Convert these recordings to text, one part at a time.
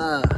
Ah.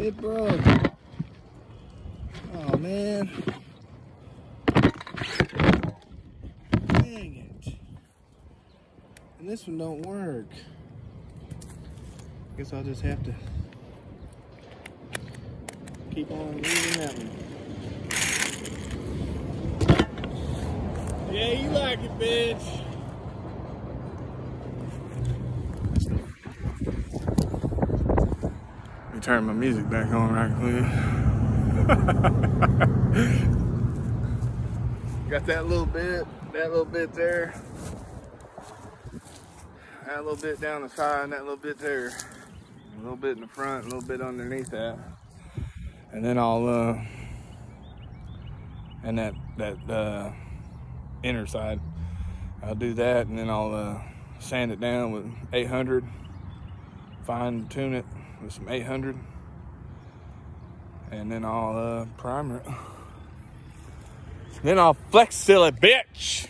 It broke. Oh man. Dang it. And this one don't work. I guess I'll just have to keep on using that one. Yeah, you like it, bitch. Turn my music back on right quick. Got that little bit, that little bit there. That little bit down the side, and that little bit there. A little bit in the front, a little bit underneath that. And then I'll, uh, and that, that, uh, inner side. I'll do that and then I'll uh, sand it down with 800, fine tune it with some 800, and then I'll uh, primer it. Then I'll flex seal it, bitch.